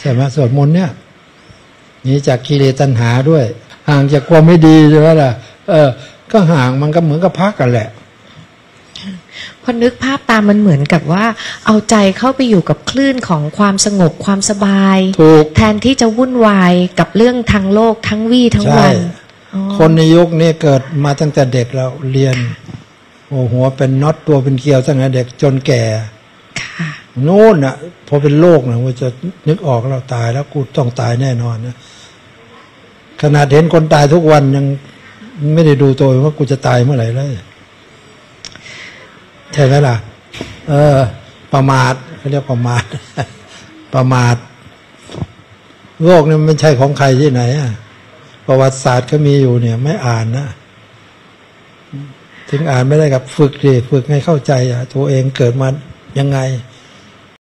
ใช่ไหมสวดมนต์เนี่ยหนีจากกิเลสตัณหาด้วย ห่างจากความไม่ดีใช่ไหมล่ะเออ ก็ห่างมันก็เหมือนกับพักกันแหละพอนึกภาพตามมันเหมือนกับว่า เอาใจเข้าไปอยู่กับคลื่นของความสงบความสบายถูกแทนที่จะวุ่นวายกับเรื่องทางโลกทั้งวี่ทั้งใช่วันอ๋อคนในยุคนี้เกิดมาตั้งแต่เด็กเราเรียนโอ้หัวเป็นน็อตตัวเป็นเกลียวตั้งแต่เด็กจนแก่ค่ะ โน่นน่ะพอเป็นโรคนะว่าจะนึกออกเราตายแล้วกูต้องตายแน่นอนนะขนาดเห็นคนตายทุกวันยังไม่ได้ดูตัวว่ากูจะตายเมื่อไหร่เลยใช่ไหมล่ะ เออ ประมาทเขาเรียกประมาท ประมาทโลกนี่มันไม่ใช่ของใครที่ไหนอะประวัติศาสตร์ก็มีอยู่เนี่ย ไม่อ่านนะถึงอ่านไม่ได้กับฝึกดิฝึกให้เข้าใจอะ ตัวเองเกิดมายังไง